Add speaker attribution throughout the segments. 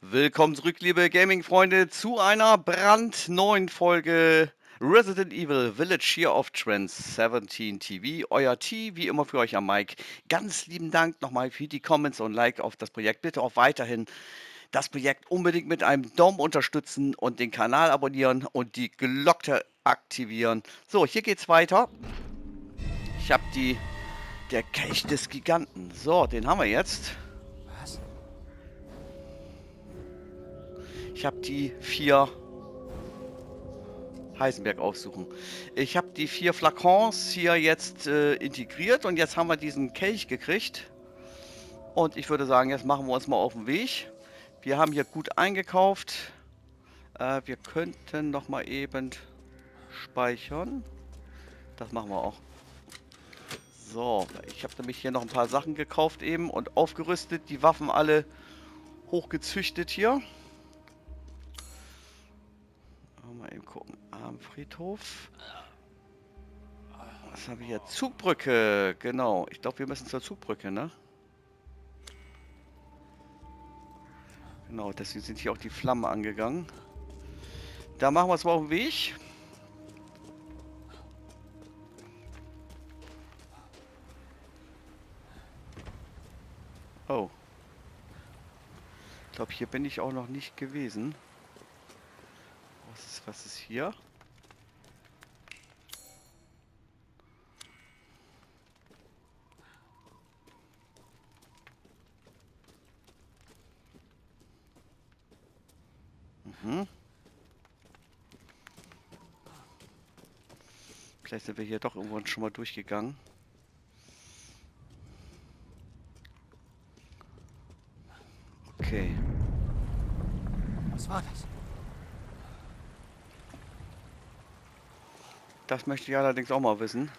Speaker 1: Willkommen zurück, liebe Gaming-Freunde, zu einer brandneuen Folge Resident Evil Village Year of Trends 17 TV. Euer T, wie immer für euch am Mic. Ganz lieben Dank nochmal für die Comments und Like auf das Projekt. Bitte auch weiterhin das Projekt unbedingt mit einem Daumen unterstützen und den Kanal abonnieren und die Glocke aktivieren. So, hier geht's weiter. Ich habe die... Der Kelch des Giganten. So, den haben wir jetzt. Ich habe die vier Heisenberg aufsuchen. Ich habe die vier Flakons hier jetzt äh, integriert und jetzt haben wir diesen Kelch gekriegt. Und ich würde sagen, jetzt machen wir uns mal auf den Weg. Wir haben hier gut eingekauft. Äh, wir könnten noch mal eben speichern. Das machen wir auch. So, ich habe nämlich hier noch ein paar Sachen gekauft eben und aufgerüstet. Die Waffen alle hochgezüchtet hier. Mal eben gucken. Am Friedhof. Was haben wir hier? Zugbrücke, genau. Ich glaube, wir müssen zur Zugbrücke, ne? Genau, deswegen sind hier auch die Flammen angegangen. Da machen wir es mal auf den Weg. Oh. Ich glaube, hier bin ich auch noch nicht gewesen. Was ist, hier? Mhm. Vielleicht sind wir hier doch irgendwann schon mal durchgegangen. Okay.
Speaker 2: Was war das?
Speaker 1: Das möchte ich allerdings auch mal wissen.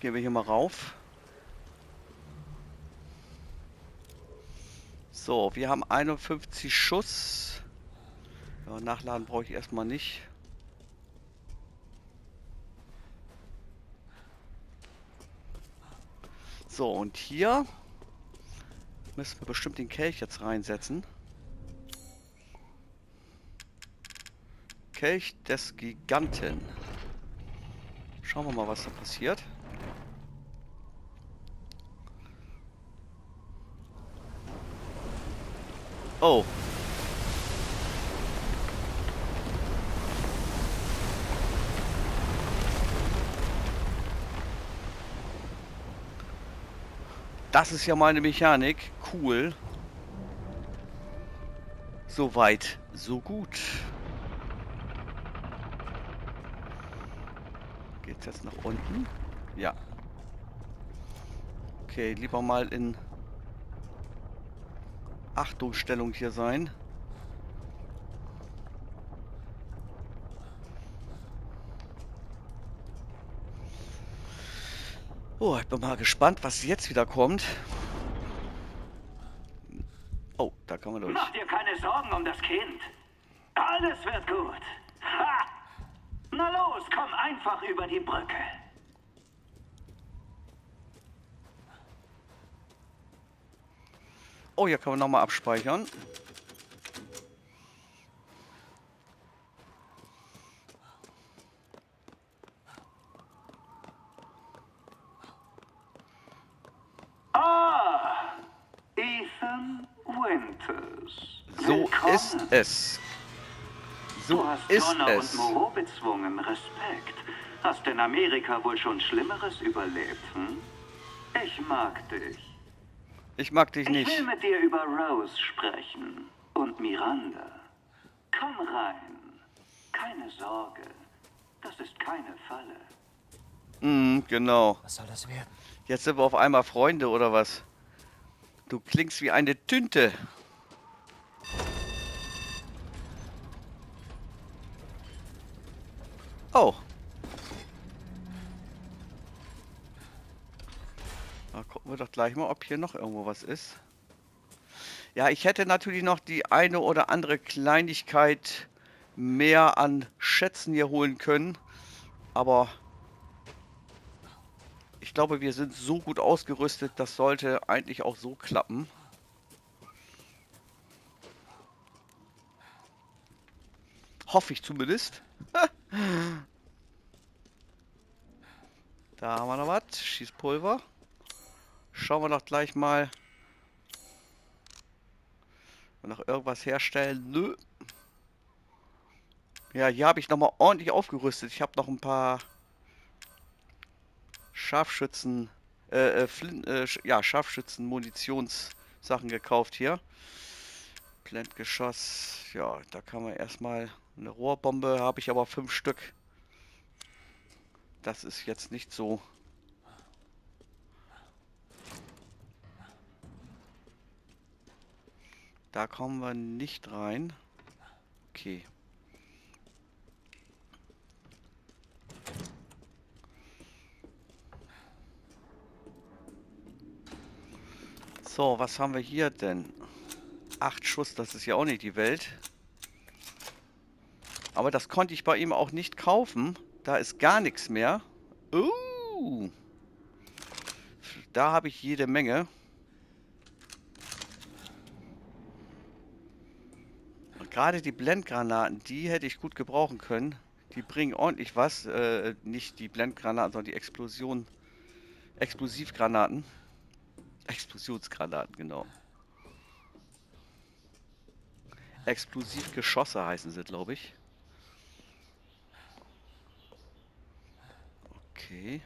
Speaker 1: Gehen wir hier mal rauf. So, wir haben 51 Schuss. Ja, nachladen brauche ich erstmal nicht. So, und hier müssen wir bestimmt den Kelch jetzt reinsetzen. Kelch des Giganten. Schauen wir mal, was da passiert. Oh. Das ist ja meine Mechanik. Cool. So weit, so gut. Geht's jetzt nach unten? Ja. Okay, lieber mal in Achtungsstellung hier sein. Oh, ich bin mal gespannt, was jetzt wieder kommt. Oh, da kann man durch.
Speaker 3: Mach dir keine Sorgen um das Kind. Alles wird gut. Ha! Na los, komm einfach über die Brücke.
Speaker 1: Oh, hier kann man nochmal abspeichern.
Speaker 3: Ah, Ethan Winters.
Speaker 1: So
Speaker 3: Willkommen.
Speaker 1: ist es. Ist
Speaker 3: Connor
Speaker 1: es.
Speaker 3: und Moreau bezwungen. Respekt. Hast in Amerika wohl schon Schlimmeres überlebt, hm? Ich mag dich.
Speaker 1: Ich mag dich
Speaker 3: Ich will
Speaker 1: nicht.
Speaker 3: mit dir über Rose sprechen. Und Miranda. Komm rein. Keine Sorge. Das ist keine Falle.
Speaker 1: Mm, genau.
Speaker 2: Was soll das werden?
Speaker 1: Jetzt sind wir auf einmal Freunde oder was? Du klingst wie eine Tünte. Oh. Da gucken wir doch gleich mal, ob hier noch irgendwo was ist. Ja, ich hätte natürlich noch die eine oder andere Kleinigkeit mehr an Schätzen hier holen können. Aber ich glaube, wir sind so gut ausgerüstet, das sollte eigentlich auch so klappen. Hoffe ich zumindest da haben wir noch was. Schießpulver. Schauen wir doch gleich mal. Und noch irgendwas herstellen. Nö. Ja, hier habe ich nochmal ordentlich aufgerüstet. Ich habe noch ein paar Scharfschützen, äh, äh, Flint, äh ja, Scharfschützen-Munitionssachen gekauft hier. Blendgeschoss, ja, da kann man erstmal eine Rohrbombe, habe ich aber fünf Stück. Das ist jetzt nicht so. Da kommen wir nicht rein. Okay. So, was haben wir hier denn? Acht Schuss, das ist ja auch nicht die Welt. Aber das konnte ich bei ihm auch nicht kaufen. Da ist gar nichts mehr. Uh. Da habe ich jede Menge. Und gerade die Blendgranaten, die hätte ich gut gebrauchen können. Die bringen ordentlich was. Äh, nicht die Blendgranaten, sondern die Explosion. Explosivgranaten. Explosionsgranaten, genau. Explosivgeschosse heißen sie, glaube ich. Okay.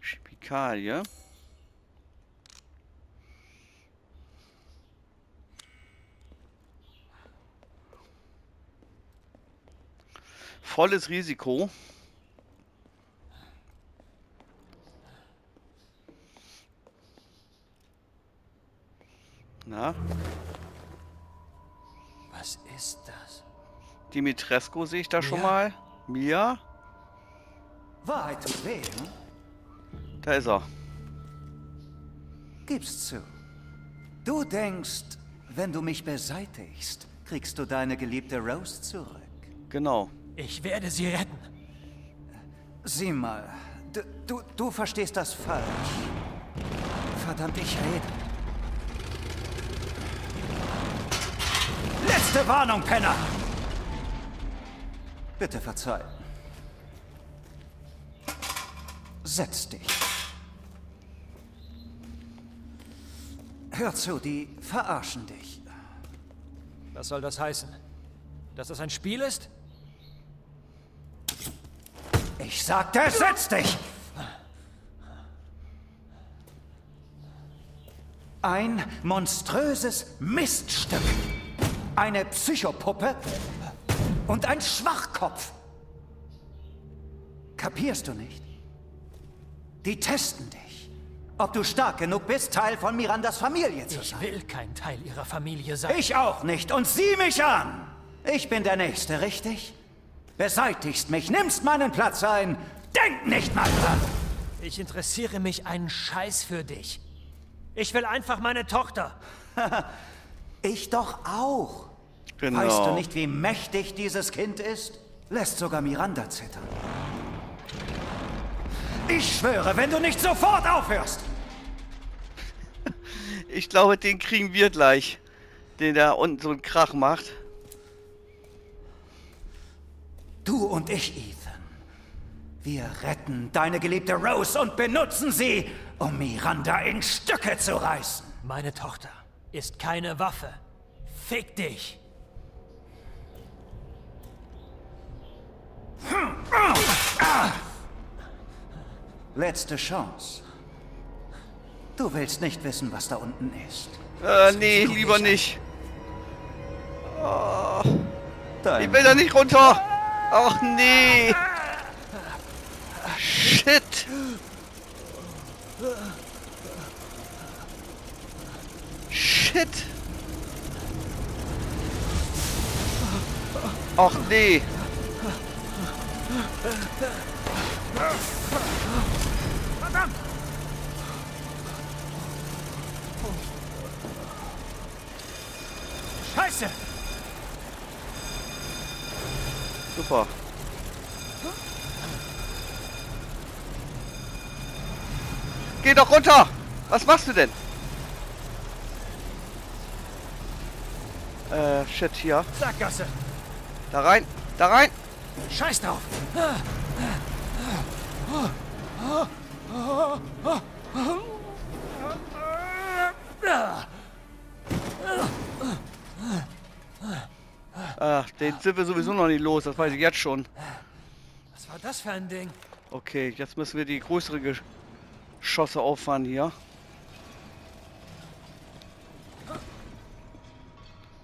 Speaker 1: Chemikalie. Volles Risiko. Dimitrescu sehe ich da schon mal. Mia?
Speaker 2: Wahrheit zu wem?
Speaker 1: Da ist er.
Speaker 2: Gib's zu. Du denkst, wenn du mich beseitigst, kriegst du deine geliebte Rose zurück.
Speaker 1: Genau.
Speaker 4: Ich werde sie retten.
Speaker 2: Sieh mal, du, du, du verstehst das falsch. Verdammt, ich rede. Letzte Warnung, Penner! Bitte verzeih. Setz dich. Hör zu, die verarschen dich.
Speaker 4: Was soll das heißen? Dass das ein Spiel ist?
Speaker 2: Ich sagte, setz dich! Ein monströses Miststück. Eine Psychopuppe und ein Schwachkopf. Kapierst du nicht? Die testen dich. Ob du stark genug bist, Teil von Mirandas Familie zu
Speaker 4: Ich
Speaker 2: sein.
Speaker 4: will kein Teil ihrer Familie sein.
Speaker 2: Ich auch nicht. Und sieh mich an. Ich bin der Nächste, richtig? Beseitigst mich, nimmst meinen Platz ein. Denk nicht mal dran.
Speaker 4: Ich interessiere mich einen Scheiß für dich. Ich will einfach meine Tochter.
Speaker 2: Ich doch auch.
Speaker 1: Genau.
Speaker 2: Weißt du nicht, wie mächtig dieses Kind ist? Lässt sogar Miranda zittern. Ich schwöre, wenn du nicht sofort aufhörst.
Speaker 1: Ich glaube, den kriegen wir gleich. Den da unten so einen Krach macht.
Speaker 2: Du und ich, Ethan. Wir retten deine geliebte Rose und benutzen sie, um Miranda in Stücke zu reißen.
Speaker 4: Meine Tochter ist keine Waffe. Fick dich.
Speaker 2: Letzte Chance. Du willst nicht wissen, was da unten ist.
Speaker 1: Äh, nee, lieber nicht.
Speaker 2: Dein
Speaker 1: Ich will da nicht runter. Ach nee. Shit. Shit. Ach nee.
Speaker 4: Scheiße!
Speaker 1: Super. Geh doch runter! Was machst du denn? Äh, shit, hier.
Speaker 4: Sackgasse.
Speaker 1: Da rein. Da rein.
Speaker 4: Scheiß drauf.
Speaker 1: Ach, den sind wir sowieso noch nicht los. Das weiß ich jetzt schon.
Speaker 4: Was war das für ein Ding?
Speaker 1: Okay, jetzt müssen wir die größere Geschosse auffahren hier.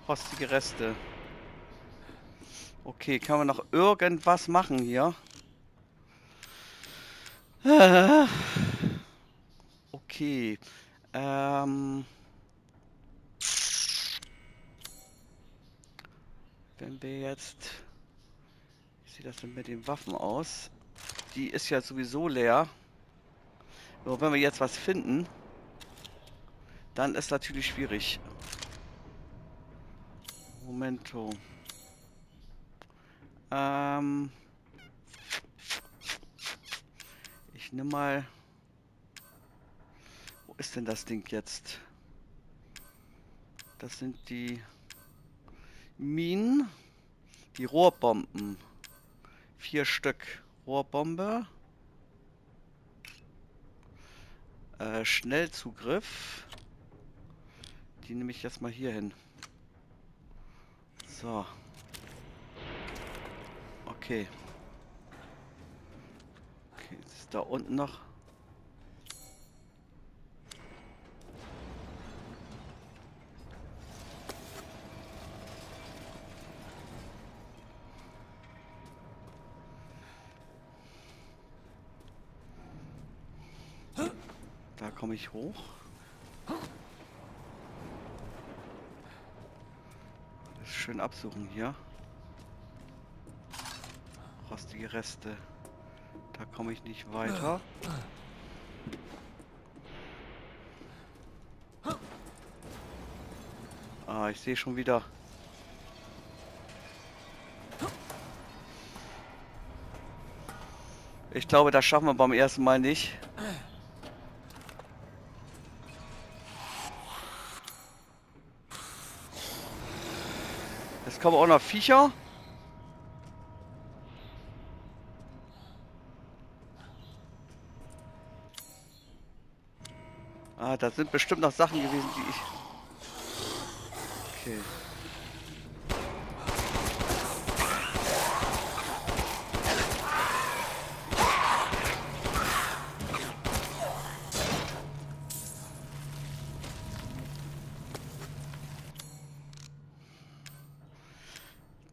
Speaker 1: Rostige Reste. Okay, kann man noch irgendwas machen hier? Ah. Okay. Ähm. Wenn wir jetzt... Wie sieht das denn mit den Waffen aus? Die ist ja sowieso leer. Aber wenn wir jetzt was finden, dann ist natürlich schwierig. Momento. Ähm... Ich nehme mal... Wo ist denn das Ding jetzt? Das sind die Minen. Die Rohrbomben. Vier Stück Rohrbombe. Äh, Schnellzugriff. Die nehme ich jetzt mal hier hin. So. Okay. Okay, jetzt ist da unten noch. Da komme ich hoch. Schön absuchen hier. Rostige Reste. Da komme ich nicht weiter. Ah, ich sehe schon wieder. Ich glaube, das schaffen wir beim ersten Mal nicht. Jetzt kommen auch noch Viecher. Ah, da sind bestimmt noch Sachen gewesen, die ich... Okay.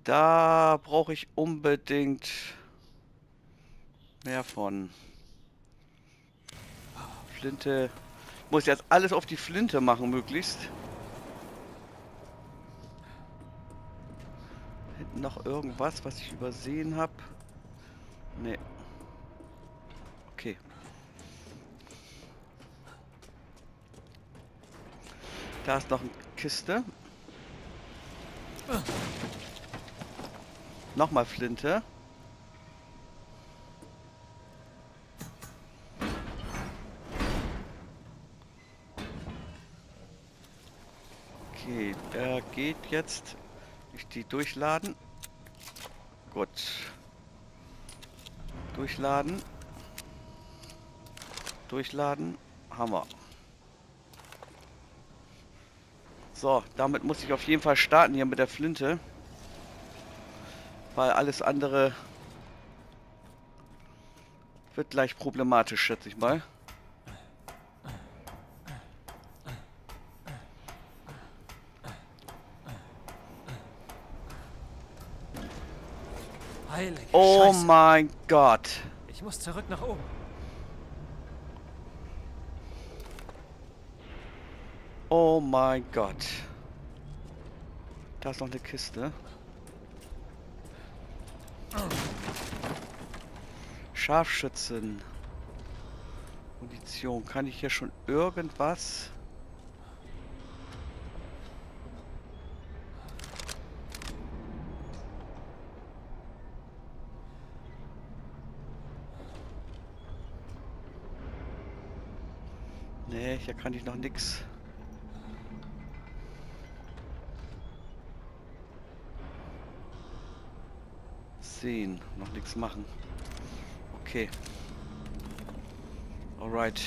Speaker 1: Da brauche ich unbedingt mehr von. Flinte. Muss jetzt alles auf die Flinte machen, möglichst. Hinten noch irgendwas, was ich übersehen habe. Nee. Okay. Da ist noch eine Kiste. Nochmal Flinte. Okay, er geht jetzt. Ich die durchladen. Gut. Durchladen. Durchladen. Hammer. So, damit muss ich auf jeden Fall starten hier mit der Flinte. Weil alles andere wird gleich problematisch, schätze ich mal.
Speaker 4: Heilige
Speaker 1: Oh
Speaker 4: Scheiße.
Speaker 1: mein Gott.
Speaker 4: Ich muss zurück nach oben.
Speaker 1: Oh mein Gott. Da ist noch eine Kiste. Scharfschützen. Munition. Kann ich hier schon irgendwas? Nee, hier kann ich noch nichts. Sehen, noch nichts machen. Okay. Alright.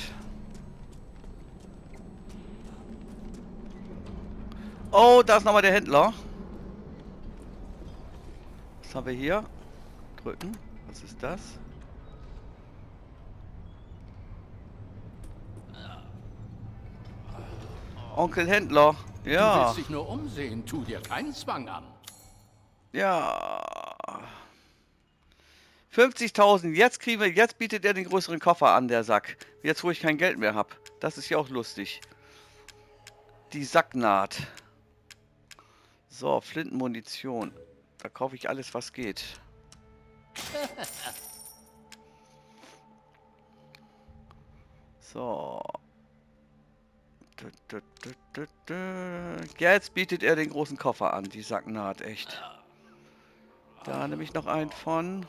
Speaker 1: Oh, da ist nochmal der Händler. Was haben wir hier? Drücken. Was ist das? Onkel Händler.
Speaker 5: Du
Speaker 1: Ja.
Speaker 5: willst dich nur umsehen, tu dir keinen Zwang an.
Speaker 1: Ja. 50.000. Jetzt kriegen wir, jetzt bietet er den größeren Koffer an, der Sack. Jetzt, wo ich kein Geld mehr habe. Das ist ja auch lustig. Die Sacknaht. So, Flintenmunition. Da kaufe ich alles, was geht. So. Jetzt bietet er den großen Koffer an, die Sacknaht, echt. Da nehme ich noch einen von.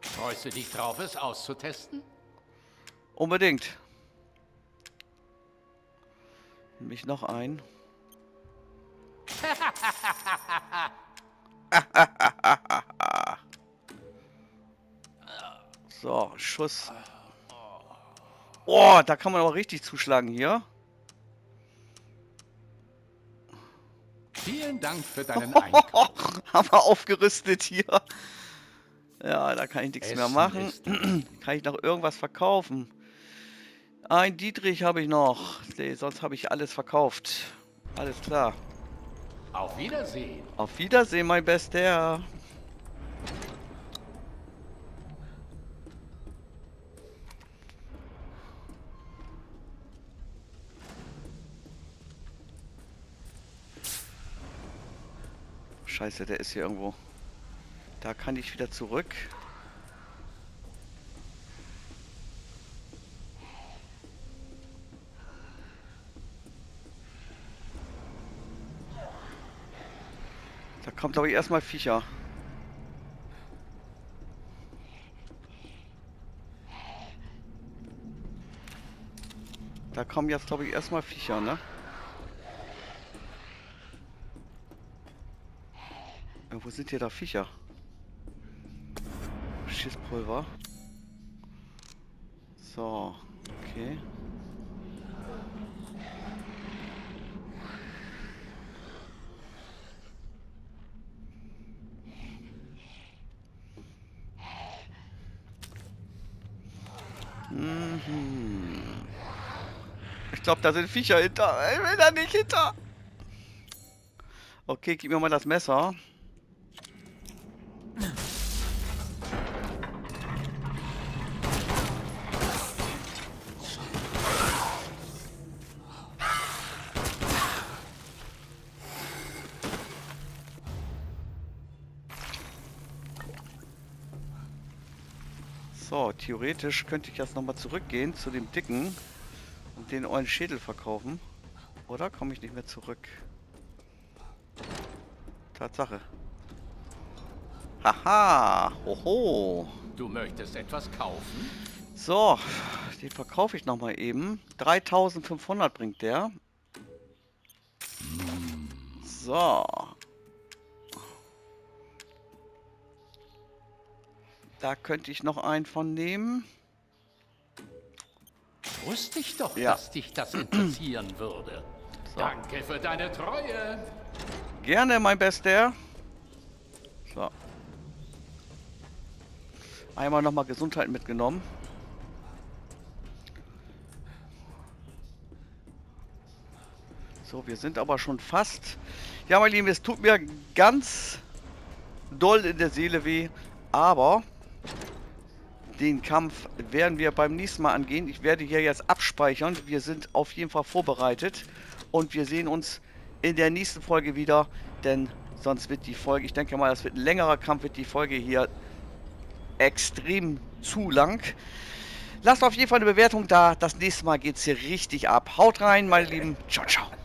Speaker 5: Freust du dich drauf, es auszutesten?
Speaker 1: Unbedingt. Nehme ich noch einen. so, Schuss. Oh, da kann man aber richtig zuschlagen hier.
Speaker 5: Vielen Dank für deinen Einkauf.
Speaker 1: Haben wir aufgerüstet hier. Ja, da kann ich nichts mehr machen. kann ich noch irgendwas verkaufen? Ein Dietrich habe ich noch. Nee, sonst habe ich alles verkauft. Alles klar.
Speaker 5: Auf Wiedersehen.
Speaker 1: Auf Wiedersehen, mein Bester. Scheiße, der ist hier irgendwo. Da kann ich wieder zurück. Da kommt glaube ich erstmal Viecher. Da kommen jetzt glaube ich erstmal Viecher, ne? Ja, wo sind hier da Viecher? Schießpulver. So, okay. Mhm. Ich glaube, da sind Viecher hinter. Ich will da nicht hinter. Okay, gib mir mal das Messer. Theoretisch könnte ich jetzt nochmal zurückgehen zu dem Dicken und den euren Schädel verkaufen. Oder komme ich nicht mehr zurück? Tatsache. Haha, hoho.
Speaker 5: Du möchtest etwas kaufen?
Speaker 1: So, den verkaufe ich nochmal eben. 3500 bringt der. So. Da könnte ich noch einen von nehmen.
Speaker 5: Wusste ich doch,
Speaker 1: Ja.
Speaker 5: dass dich das interessieren würde. Danke für deine Treue.
Speaker 1: Gerne, mein Bester. So. Einmal nochmal Gesundheit mitgenommen. So, wir sind aber schon fast. Ja, mein Lieben, es tut mir ganz doll in der Seele weh, aber den Kampf werden wir beim nächsten Mal angehen. Ich werde hier jetzt abspeichern. Wir sind auf jeden Fall vorbereitet und wir sehen uns in der nächsten Folge wieder, denn sonst wird die Folge, ich denke mal, das wird ein längerer Kampf, wird die Folge hier extrem zu lang. Lasst auf jeden Fall eine Bewertung da. Das nächste Mal geht es hier richtig ab. Haut rein, meine Lieben. Ciao, ciao.